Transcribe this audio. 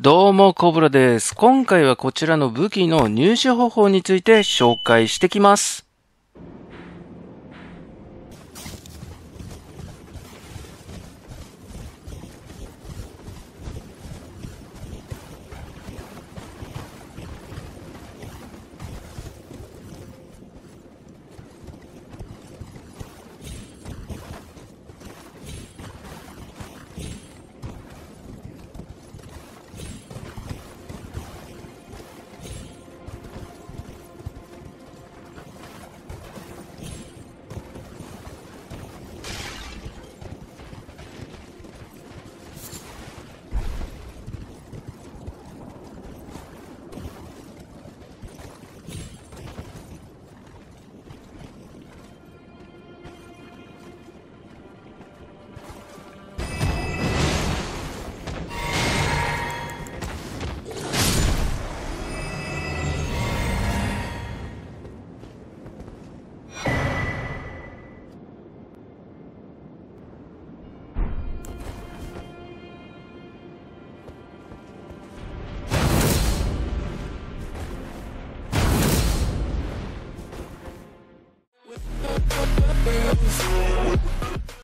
どうも、コブラです。今回はこちらの武器の入手方法について紹介してきます。Yeah.